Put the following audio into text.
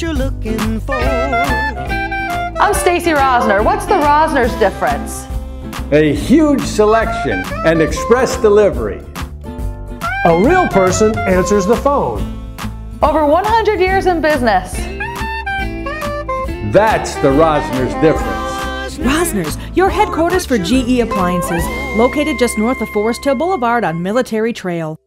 you're looking for. I'm Stacy Rosner. What's the Rosner's difference? A huge selection and express delivery. A real person answers the phone. Over 100 years in business. That's the Rosner's difference. Rosner's, your headquarters for GE appliances, located just north of Forest Hill Boulevard on Military Trail.